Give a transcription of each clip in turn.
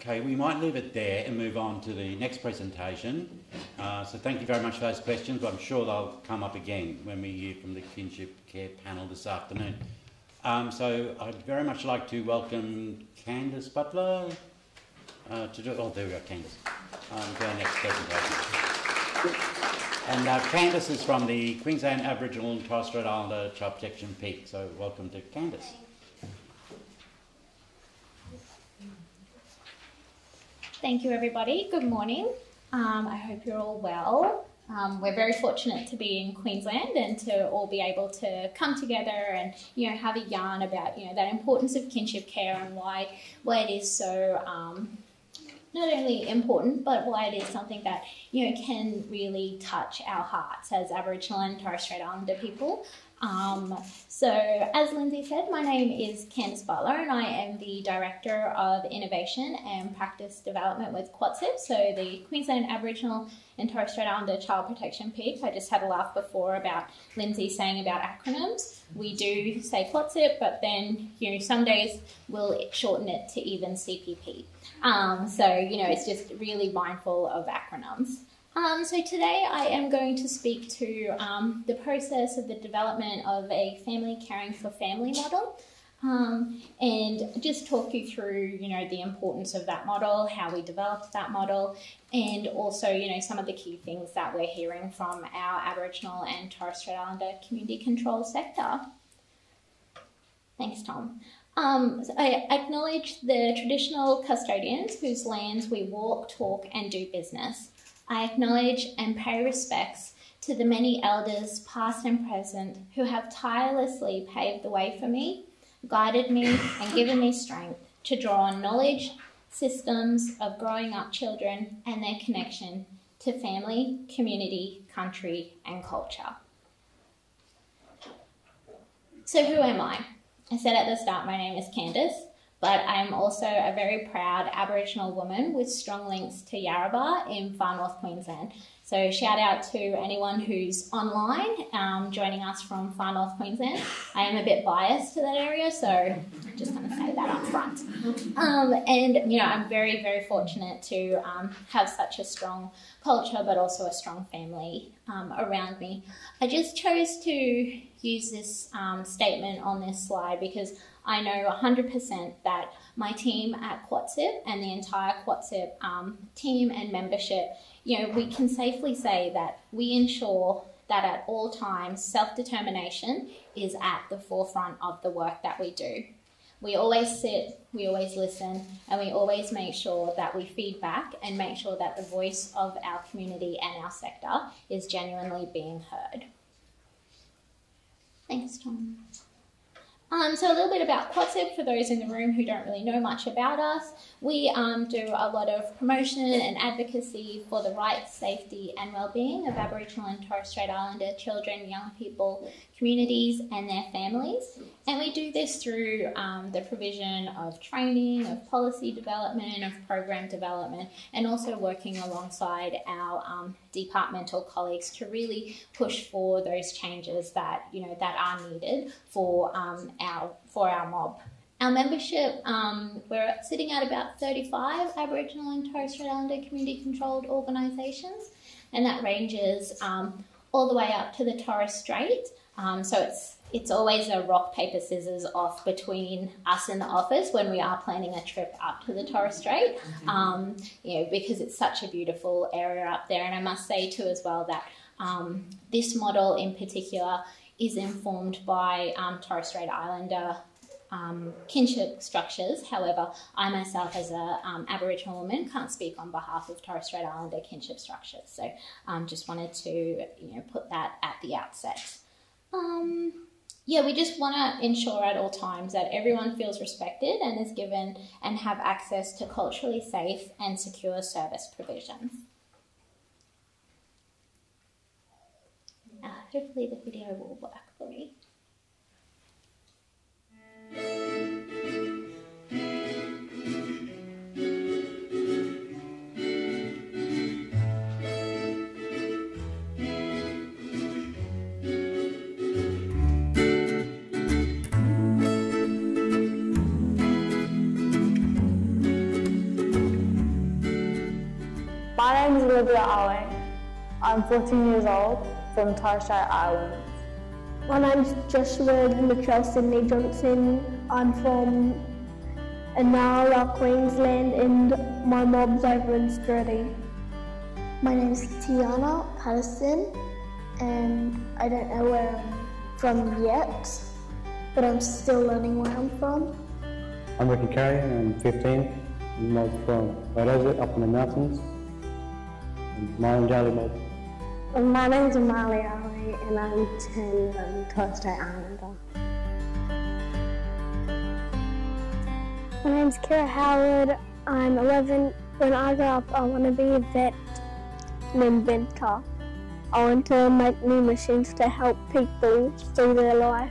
Okay, we might leave it there and move on to the next presentation. Uh, so thank you very much for those questions. I'm sure they'll come up again when we hear from the kinship care panel this afternoon. Um, so I'd very much like to welcome Candice Butler uh, to do. Oh, there we go, Candice. Um, to our next presentation. And uh, Candice is from the Queensland Aboriginal and Torres Strait Islander Child Protection Peak. So welcome to Candice. Thank you, everybody. Good morning. Um, I hope you're all well. Um, we're very fortunate to be in Queensland and to all be able to come together and you know have a yarn about you know that importance of kinship care and why why it is so um, not only important but why it is something that you know can really touch our hearts as Aboriginal and Torres Strait Islander people. Um, so, as Lindsay said, my name is Candice Butler and I am the Director of Innovation and Practice Development with QATSIP, so the Queensland Aboriginal and Torres Strait Islander Child Protection Peak. I just had a laugh before about Lindsay saying about acronyms. We do say QATSIP, but then, you know, some days we'll shorten it to even CPP. Um, so, you know, it's just really mindful of acronyms. Um, so today I am going to speak to um, the process of the development of a family caring for family model. Um, and just talk you through, you know, the importance of that model, how we developed that model, and also, you know, some of the key things that we're hearing from our Aboriginal and Torres Strait Islander community control sector. Thanks, Tom. Um, so I acknowledge the traditional custodians whose lands we walk, talk, and do business. I acknowledge and pay respects to the many elders, past and present, who have tirelessly paved the way for me, guided me, and given me strength to draw on knowledge, systems of growing up children, and their connection to family, community, country, and culture. So, who am I? I said at the start, my name is Candice but I'm also a very proud Aboriginal woman with strong links to Yarrabah in far north Queensland. So shout out to anyone who's online um, joining us from far north Queensland. I am a bit biased to that area, so I'm just going to say that up front. Um, and you know, I'm very very fortunate to um, have such a strong culture, but also a strong family um, around me. I just chose to use this um, statement on this slide because I know 100% that my team at QATSIP and the entire QATSIP um, team and membership, you know, we can safely say that we ensure that at all times self determination is at the forefront of the work that we do. We always sit, we always listen, and we always make sure that we feed back and make sure that the voice of our community and our sector is genuinely being heard. Thanks, Tom. Um, so a little bit about QATSIP for those in the room who don't really know much about us. We um, do a lot of promotion and advocacy for the rights, safety and well-being of Aboriginal and Torres Strait Islander children, young people, communities and their families. And we do this through um, the provision of training, of policy development, of program development, and also working alongside our um, departmental colleagues to really push for those changes that you know that are needed for um, our for our mob. Our membership, um, we're sitting at about 35 Aboriginal and Torres Strait Islander community controlled organisations, and that ranges um, all the way up to the Torres Strait. Um, so it's it's always a rock paper scissors off between us and the office when we are planning a trip up to the Torres Strait. Mm-hmm. Um, you know because it's such a beautiful area up there, and I must say too as well that um, this model in particular is informed by um, Torres Strait Islander um, kinship structures. However, I myself, as an um, Aboriginal woman, can't speak on behalf of Torres Strait Islander kinship structures. So, um, just wanted to you know put that at the outset. Um, yeah, we just want to ensure at all times that everyone feels respected and is given and have access to culturally safe and secure service provisions. Uh, hopefully, the video will work for me. My name Olivia Arling. I'm 14 years old from Torres Island. Islands. My name's Joshua Mitchell Sydney Johnson. I'm from Inala, Queensland, and my mob's over in Straddie. My name's Tiana Patterson, and I don't know where I'm from yet, but I'm still learning where I'm from. I'm Ricky Carey, I'm 15. I'm mob from Wairosa, up in the mountains. And uh, my name's Ali Mob. My name's Amali Ali, and I'm 10. I'm Torres Strait Islander. My name's Kira Howard. I'm 11. When I grow up, I want to be a vet, an inventor. I want to make new machines to help people through their life.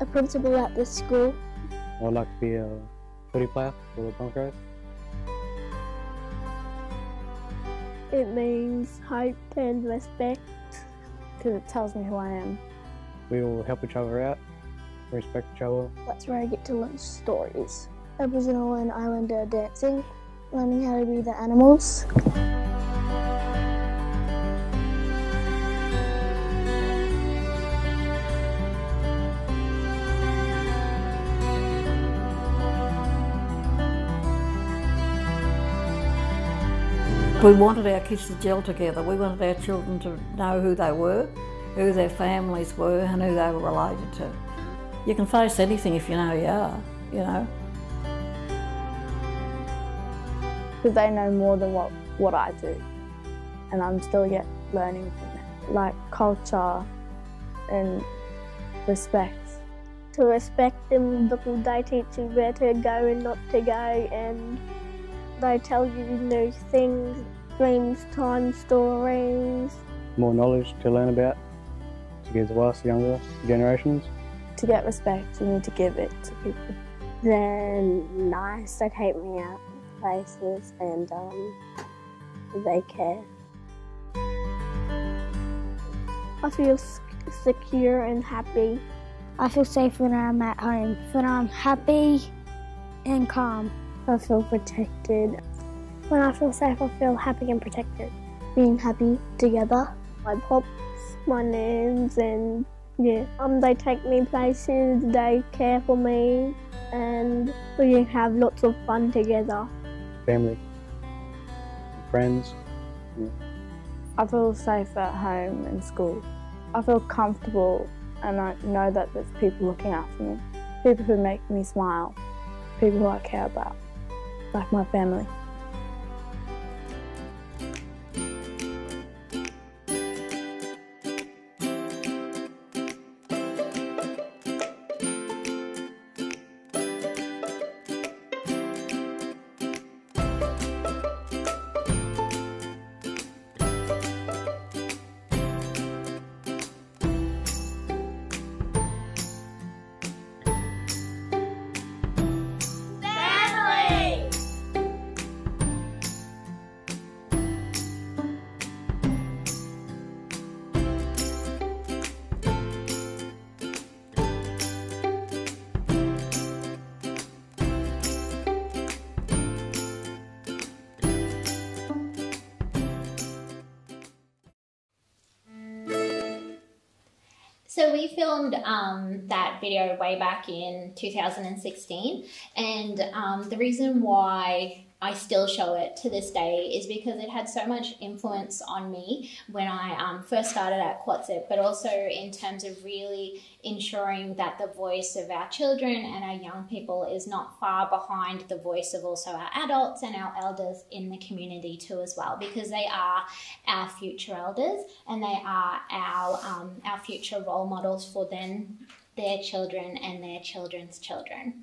A principal at this school. I'd like to be a footy player for the Broncos. It means hope and respect. Because it tells me who I am. We all help each other out, respect each other. That's where I get to learn stories. Aboriginal and Islander dancing, learning how to be the animals. We wanted our kids to gel together. We wanted our children to know who they were, who their families were, and who they were related to. You can face anything if you know who you are, you know. Because they know more than what, what I do. And I'm still yet learning from them. Like culture and respect. To respect them because they teach you where to go and not to go, and they tell you new things, dreams, time stories. More knowledge to learn about to give to us younger generations. To get respect, you need to give it to people. They're nice, they take me out places, and um, they care. I feel secure and happy. I feel safe when I'm at home, when I'm happy and calm. I feel protected. When I feel safe, I feel happy and protected. Being happy together. My pops, my nans, and yeah, um, they take me places, they care for me, and we have lots of fun together. Family, friends. Yeah. I feel safe at home and school. I feel comfortable and I know that there's people looking after me. People who make me smile. People who I care about. Like my family. So we filmed um, that video way back in 2016, and um, the reason why I still show it to this day is because it had so much influence on me when I um, first started at QATSIP, but also in terms of really ensuring that the voice of our children and our young people is not far behind the voice of also our adults and our elders in the community too as well, because they are our future elders and they are our um, our future role models for then their children and their children's children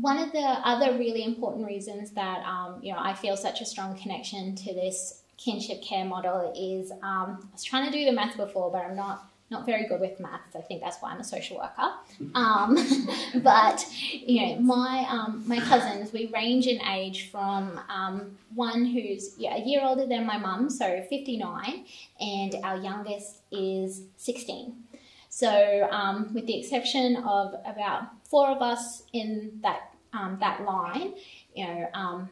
one of the other really important reasons that um, you know I feel such a strong connection to this kinship care model is um, I was trying to do the math before, but I'm not not very good with maths. I think that's why I'm a social worker. Um, but you know, my um, my cousins we range in age from um, one who's yeah, a year older than my mum, so 59, and our youngest is 16. So, um, with the exception of about four of us in that um, that line, you know, um,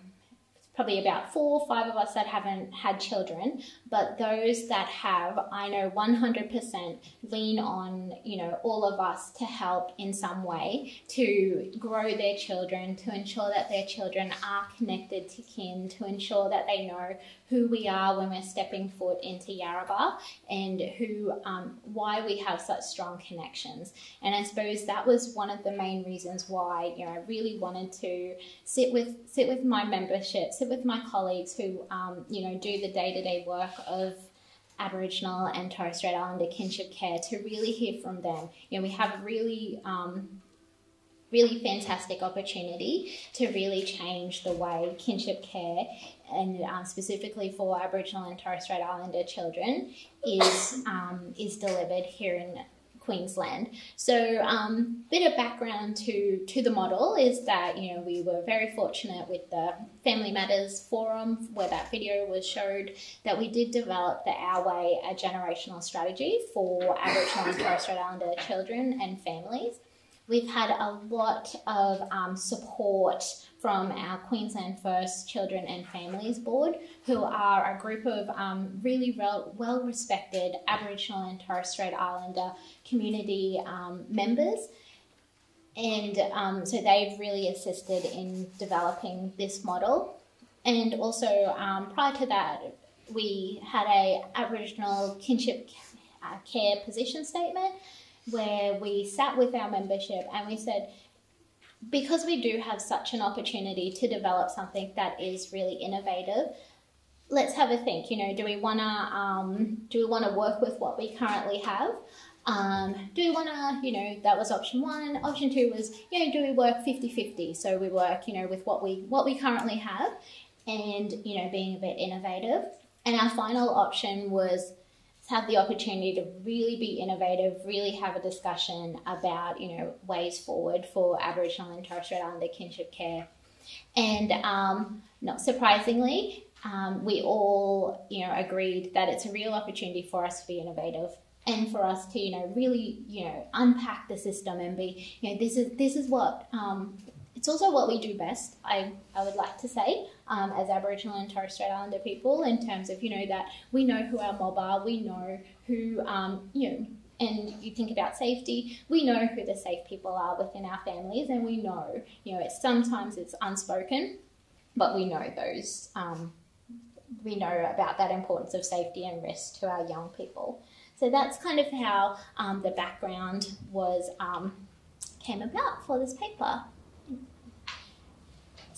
probably about four or five of us that haven't had children, but those that have, I know 100% lean on, you know, all of us to help in some way to grow their children, to ensure that their children are connected to kin, to ensure that they know who we are when we're stepping foot into Yarrabah and who, um, why we have such strong connections. And I suppose that was one of the main reasons why, you know, I really wanted to sit with, sit with my membership, sit with my colleagues who, um, you know, do the day to day work of Aboriginal and Torres Strait Islander kinship care to really hear from them. You know, we have a really, um, really fantastic opportunity to really change the way kinship care and um, specifically for Aboriginal and Torres Strait Islander children is um, is delivered here in Queensland. So, um, bit of background to to the model is that you know we were very fortunate with the Family Matters forum where that video was showed that we did develop the Our Way a generational strategy for Aboriginal and Torres Strait Islander children and families. We've had a lot of um, support from our Queensland First Children and Families Board, who are a group of um, really well respected Aboriginal and Torres Strait Islander community um, members. And um, so they've really assisted in developing this model. And also, um, prior to that, we had a Aboriginal kinship care position statement where we sat with our membership and we said, because we do have such an opportunity to develop something that is really innovative, let's have a think. You know, do we wanna um, do we wanna work with what we currently have? Um, do we want to, you know, that was option one. Option two was, you know, do we work 50-50? So we work, you know, with what we what we currently have and, you know, being a bit innovative. And our final option was have the opportunity to really be innovative, really have a discussion about, you know, ways forward for Aboriginal and Torres Strait Islander kinship care. And um, not surprisingly, um, we all, you know, agreed that it's a real opportunity for us to be innovative and for us to, you know, really, you know, unpack the system and be, you know, this is this is what um, it's also what we do best, I, I would like to say, um, as Aboriginal and Torres Strait Islander people, in terms of, you know, that we know who our mob are, we know who, um, you know, and you think about safety, we know who the safe people are within our families, and we know, you know, it's sometimes it's unspoken, but we know those, um, we know about that importance of safety and risk to our young people. So that's kind of how um, the background was um, came about for this paper.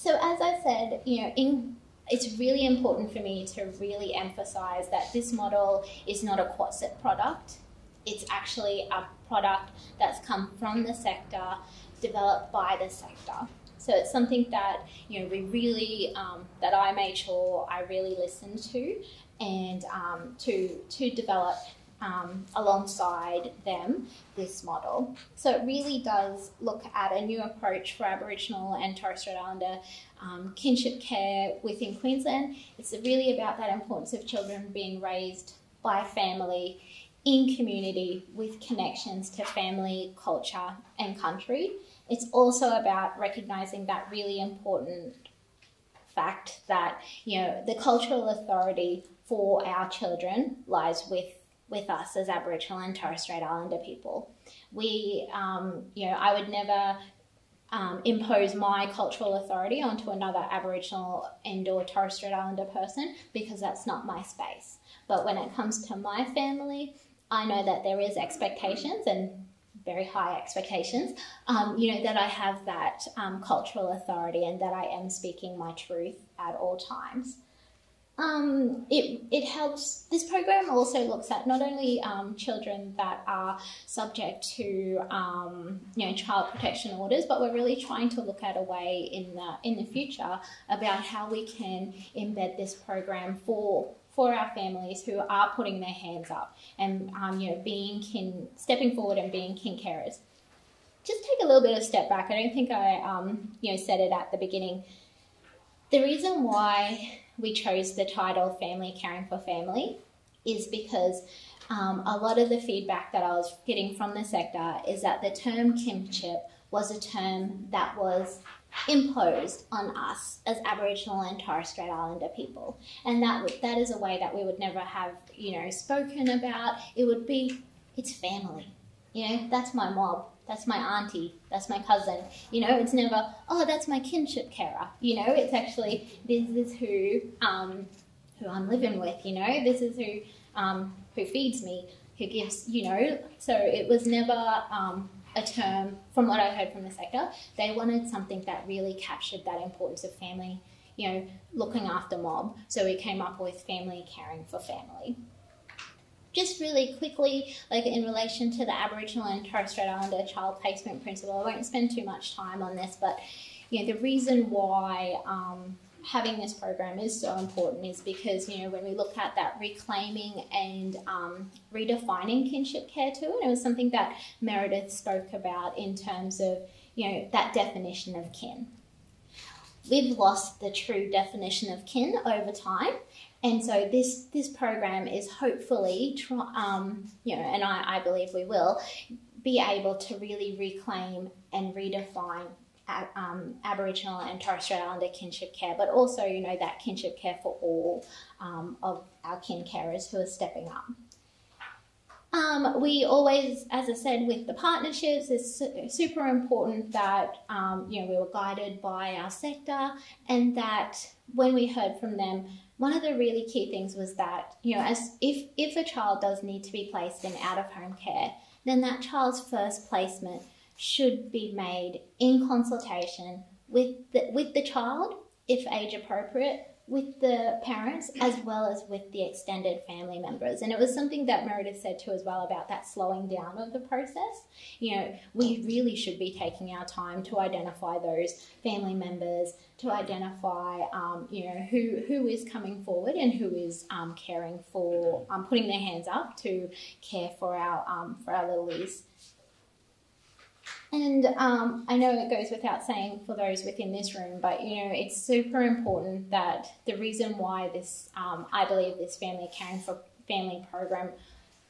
So as I said, you know, in, it's really important for me to really emphasize that this model is not a QATSIP product. It's actually a product that's come from the sector, developed by the sector. So it's something that you know we really um, that I made sure I really listened to and um, to to develop um, alongside them this model. So it really does look at a new approach for Aboriginal and Torres Strait Islander um, kinship care within Queensland. It's really about that importance of children being raised by family in community with connections to family, culture, and country. It's also about recognising that really important fact that you know the cultural authority for our children lies with with us as Aboriginal and Torres Strait Islander people. We, um, you know, I would never um, impose my cultural authority onto another Aboriginal and or Torres Strait Islander person because that's not my space. But when it comes to my family, I know that there is expectations and very high expectations, um, you know, that I have that um, cultural authority and that I am speaking my truth at all times. Um, it, it helps. This program also looks at not only um, children that are subject to um, you know child protection orders, but we're really trying to look at a way in the in the future about how we can embed this program for for our families who are putting their hands up and um, you know being kin, stepping forward and being kin carers. Just take a little bit of step back. I don't think I um, you know said it at the beginning. The reason why we chose the title Family Caring for Family is because um, a lot of the feedback that I was getting from the sector is that the term kinship was a term that was imposed on us as Aboriginal and Torres Strait Islander people, and that that is a way that we would never have you know spoken about. It would be it's family, you know that's my mob, that's my auntie, that's my cousin. You know, it's never oh that's my kinship carer. You know, it's actually this is who um, who I'm living with. You know, this is who um, who feeds me, who gives. You know, so it was never. Um, a term, from what I heard from the sector, they wanted something that really captured that importance of family, you know, looking after mob. So we came up with family caring for family. Just really quickly, like in relation to the Aboriginal and Torres Strait Islander child placement principle, I won't spend too much time on this, but you know, the reason why um, having this program is so important is because you know when we look at that reclaiming and um, redefining kinship care too, and it was something that Meredith spoke about in terms of you know that definition of kin. We've lost the true definition of kin over time, and so this this program is hopefully, um, you know, and I, I believe we will be able to really reclaim and redefine um, Aboriginal and Torres Strait Islander kinship care, but also, you know, that kinship care for all um, of our kin carers who are stepping up. Um, we always, as I said, with the partnerships, it's super important that um, you know we were guided by our sector, and that when we heard from them, one of the really key things was that you know, as if if a child does need to be placed in out of home care, then that child's first placement should be made in consultation with the, with the child, if age appropriate, with the parents as well as with the extended family members. And it was something that Meredith said too as well about that slowing down of the process. You know, we really should be taking our time to identify those family members, to identify, um, you know, who, who is coming forward and who is um, caring for, um, putting their hands up to care for our, um, for our little littlies. And um, I know it goes without saying for those within this room, but you know it's super important that the reason why this, um, I believe, this family caring for family program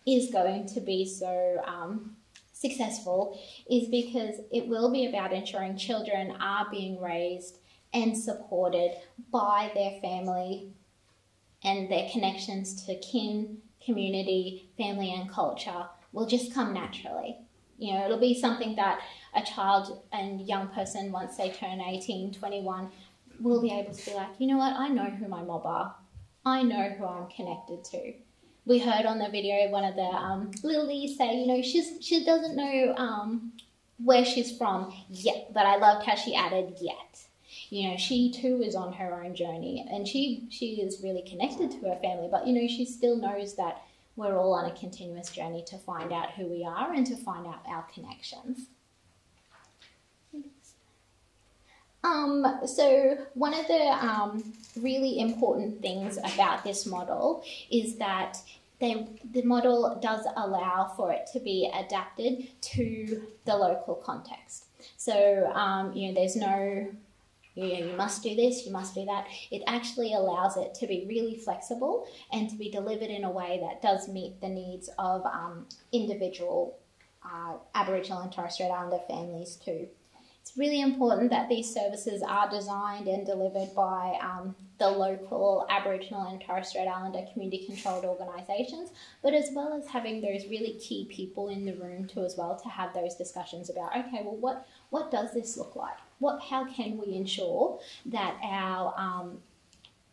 is going to be so um, successful is because it will be about ensuring children are being raised and supported by their family and their connections to kin, community, family, and culture will just come naturally. You know, it'll be something that a child and young person, once they turn 18, 21, will be able to be like, you know what, I know who my mob are. I know who I'm connected to. We heard on the video one of the um, Lily say, you know, she's, she doesn't know um, where she's from yet, but I loved how she added yet. You know, she too is on her own journey and she, she is really connected to her family, but you know, she still knows that we're all on a continuous journey to find out who we are and to find out our connections. Um, so one of the um, really important things about this model is that they, the model does allow for it to be adapted to the local context. So um, you know, there's no you know, you must do this, you must do that. It actually allows it to be really flexible and to be delivered in a way that does meet the needs of um, individual uh, Aboriginal and Torres Strait Islander families too. It's really important that these services are designed and delivered by um, the local Aboriginal and Torres Strait Islander community controlled organisations, but as well as having those really key people in the room too as well to have those discussions about okay, well what what does this look like? What, how can we ensure that our um,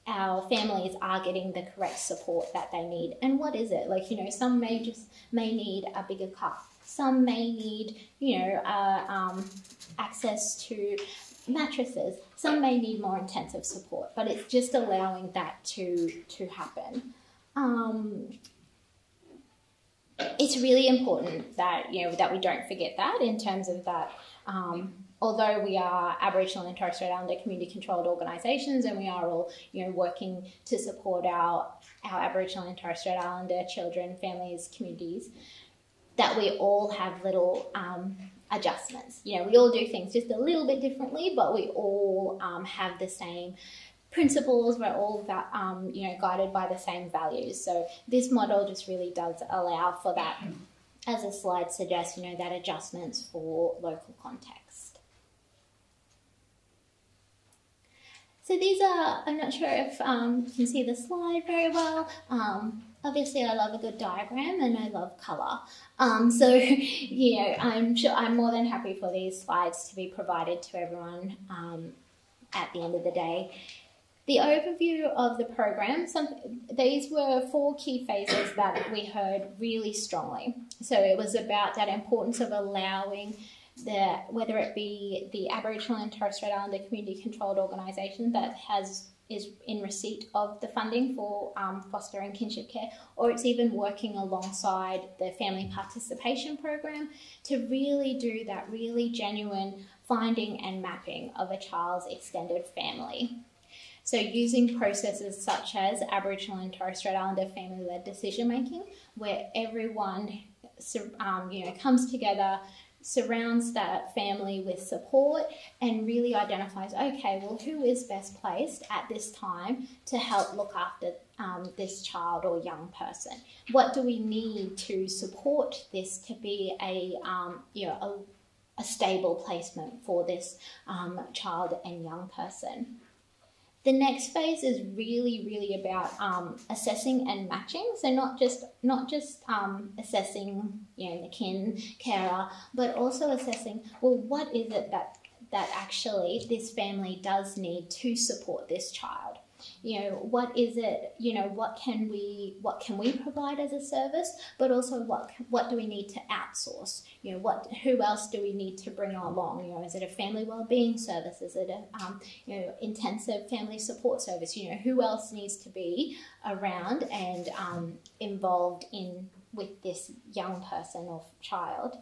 our families are getting the correct support that they need? And what is it? Like you know some may just may need a bigger car. Some may need you know uh, um, access to mattresses. Some may need more intensive support but it's just allowing that to to happen. Um, it's really important that you know that we don't forget that in terms of that um, although we are Aboriginal and Torres Strait Islander community controlled organisations and we are all you know working to support our our Aboriginal and Torres Strait Islander children, families, communities, that we all have little um, adjustments. You know, we all do things just a little bit differently, but we all um, have the same principles. We're all um, you know guided by the same values. So this model just really does allow for that. As the slide suggests, you know, that adjustments for local context. So these are, I'm not sure if um, you can see the slide very well. Um, obviously I love a good diagram and I love colour. Um, so, you know, I'm sure I'm more than happy for these slides to be provided to everyone um, at the end of the day. The overview of the program, some, these were four key phases that we heard really strongly. So it was about that importance of allowing the, whether it be the Aboriginal and Torres Strait Islander community controlled organisation that has is in receipt of the funding for um, foster and kinship care, or it's even working alongside the family participation program to really do that really genuine finding and mapping of a child's extended family. So, using processes such as Aboriginal and Torres Strait Islander family led decision making, where everyone um, you know, comes together surrounds that family with support and really identifies okay well who is best placed at this time to help look after um, this child or young person? What do we need to support this to be a um, you know a, a, stable placement for this um, child and young person the next phase is really, really about um, assessing and matching. So not just not just um, assessing, you know, the kin carer, but also assessing. Well, what is it that that actually this family does need to support this child? You know what is it you know what can we what can we provide as a service but also what what do we need to outsource? You know what who else do we need to bring along? You know is it a family well-being service? Is it a um, you know intensive family support service? You know who else needs to be around and um, involved in with this young person or child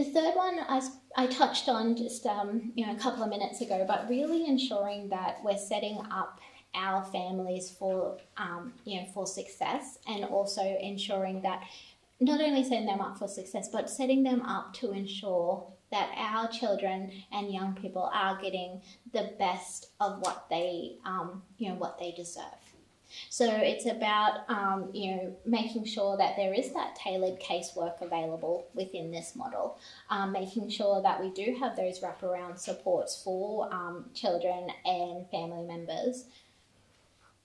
the third one I, I touched on just um, you know a couple of minutes ago, but really ensuring that we're setting up our families for um, you know for success, and also ensuring that not only setting them up for success, but setting them up to ensure that our children and young people are getting the best of what they um, you know what they deserve. So it's about um, you know making sure that there is that tailored casework available within this model, um, making sure that we do have those wraparound supports for um, children and family members.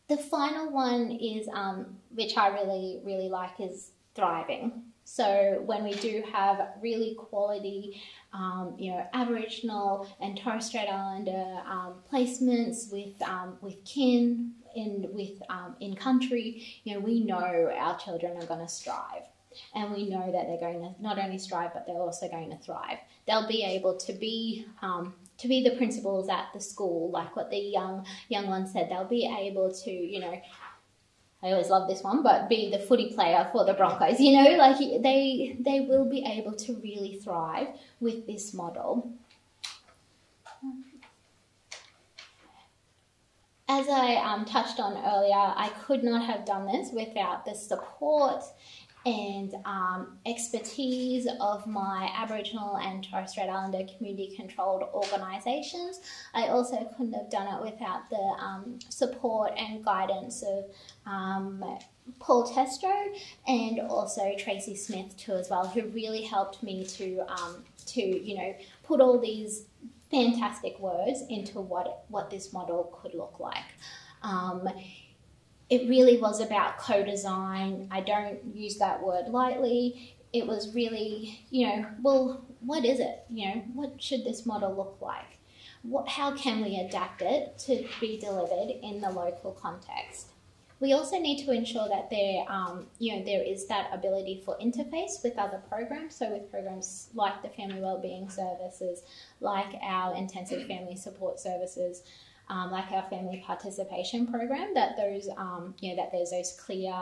The final one is, um, which I really really like, is thriving. So when we do have really quality, um, you know, Aboriginal and Torres Strait Islander um, placements with um, with kin in with um, in country, you know, we know our children are going to strive, and we know that they're going to not only strive but they're also going to thrive. They'll be able to be um, to be the principals at the school, like what the young young one said. They'll be able to, you know, I always love this one, but be the footy player for the Broncos. You know, like they they will be able to really thrive with this model. As I um, touched on earlier, I could not have done this without the support and um, expertise of my Aboriginal and Torres Strait Islander community controlled organisations. I also couldn't have done it without the um, support and guidance of um, Paul Testro and also Tracy Smith too as well, who really helped me to um, to you know put all these fantastic words into what what this model could look like. Um, it really was about co-design. I don't use that word lightly. It was really, you know, well, what is it? You know, what should this model look like? What, how can we adapt it to be delivered in the local context? We also need to ensure that there, um, you know, there is that ability for interface with other programs. So with programs like the Family Wellbeing Services, like our Intensive Family Support Services, um, like our Family Participation Program, that those, um, you know, that there's those clear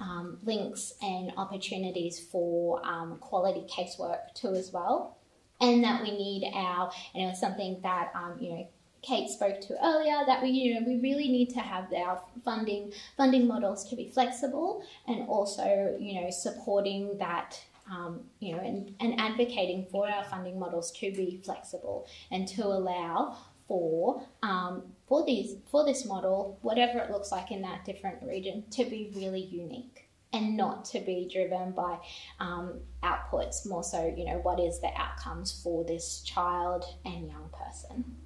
um, links and opportunities for um, quality casework too as well. And that we need our, and it was something that, um, you know, Kate spoke to earlier that we you know we really need to have our funding funding models to be flexible and also you know supporting that um, you know and, and advocating for our funding models to be flexible and to allow for um, for these for this model whatever it looks like in that different region to be really unique and not to be driven by um, outputs more so you know what is the outcomes for this child and young person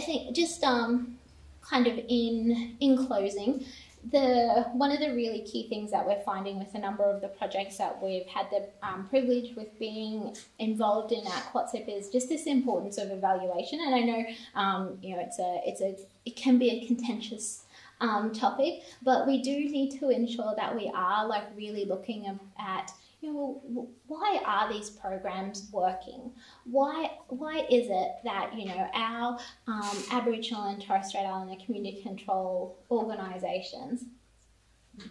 think just um, kind of in in closing, the one of the really key things that we're finding with a number of the projects that we've had the um, privilege with being involved in at QATSIP is just this importance of evaluation. And I know um, you know it's a it's a it can be a contentious um, topic, but we do need to ensure that we are like really looking at you know, why are these programs working? Why why is it that you know our um, Aboriginal and Torres Strait Islander community control organisations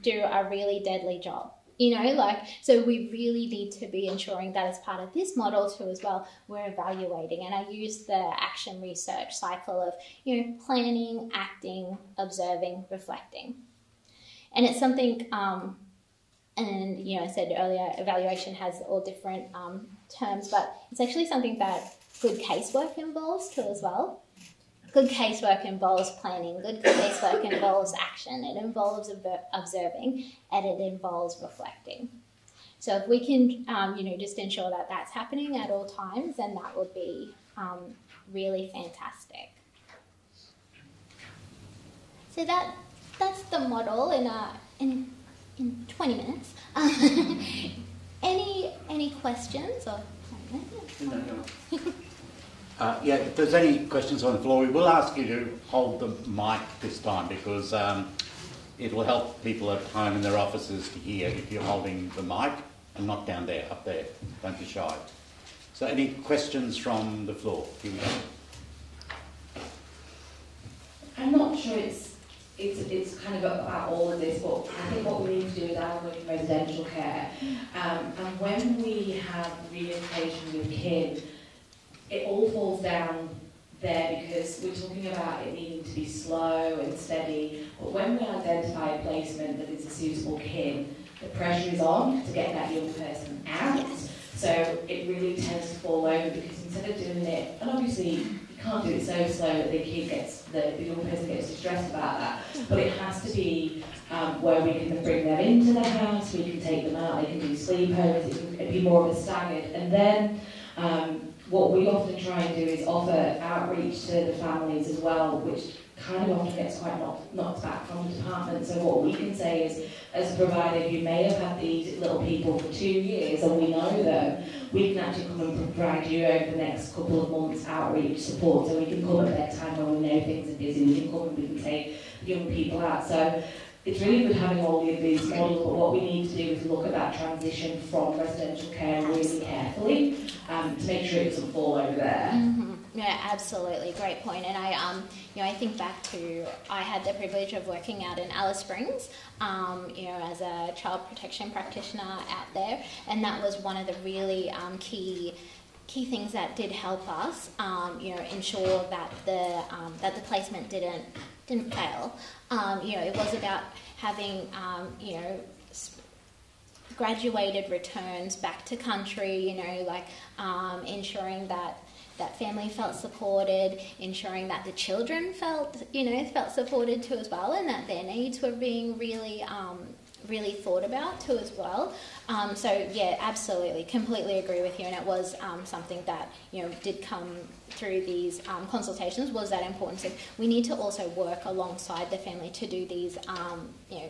do a really deadly job? You know, like so we really need to be ensuring that as part of this model too as well, we're evaluating. And I use the action research cycle of you know planning, acting, observing, reflecting, and it's something. Um, and you know, I said earlier, evaluation has all different um, terms, but it's actually something that good casework involves too as well. Good casework involves planning. Good casework involves action. It involves observing, and it involves reflecting. So if we can, um, you know, just ensure that that's happening at all times, then that would be um, really fantastic. So that that's the model in a in in 20 minutes. any any questions or? Uh, yeah, if there's any questions on the floor, we will ask you to hold the mic this time because um, it will help people at home in their offices to hear if you're holding the mic and not down there, up there. Don't be shy. So, any questions from the floor? I'm not sure it's it's, it's kind of about all of this, but I think what we need to do is I work residential care, um, and when we have reintegration with kin, it all falls down there because we're talking about it needing to be slow and steady, but when we identify a placement that is a suitable kin, the pressure is on to get that young person out. So it really tends to fall over because instead of doing it, and obviously can't do it so slow that the kid gets, the, the young person gets distressed about that. But it has to be um, where we can bring them into the house, we can take them out, they can do sleepovers, it can be more of a staggered. And then um, what we often try and do is offer outreach to the families as well, which kind of often gets quite knocked, knocked back from the department. So what we can say is, as a provider you may have had these little people for two years and we know them, we can actually come and provide you over the next couple of months outreach support. So we can come at that time when we know things are busy, we can come and we can take young people out. So it's really good having all of these models, but what we need to do is look at that transition from residential care really carefully um, to make sure it doesn't fall over there. Mm-hmm. Yeah, absolutely. Great point. And I, um, you know, I think back to I had the privilege of working out in Alice Springs, um, you know, as a child protection practitioner out there, and that was one of the really um, key key things that did help us, um, you know, ensure that the um, that the placement didn't didn't fail. Um, you know, it was about having, um, you know, graduated returns back to country. You know, like um, ensuring that that family felt supported, ensuring that the children felt, you know, felt supported too as well, and that their needs were being really, um, really thought about too as well. Um, so yeah, absolutely, completely agree with you, and it was um, something that you know did come through these um, consultations was that importance of we need to also work alongside the family to do these, um, you know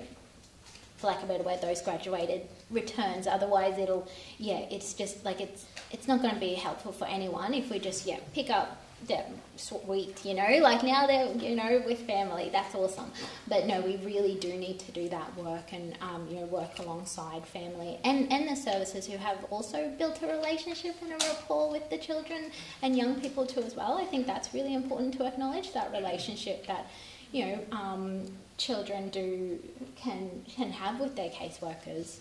for lack of a better word, those graduated returns. Otherwise, it'll, yeah, it's just like it's it's not going to be helpful for anyone if we just yeah pick up that sweet, you know, like now they're you know with family, that's awesome. But no, we really do need to do that work and um, you know work alongside family and and the services who have also built a relationship and a rapport with the children and young people too as well. I think that's really important to acknowledge that relationship that you know um, children do can can have with their caseworkers.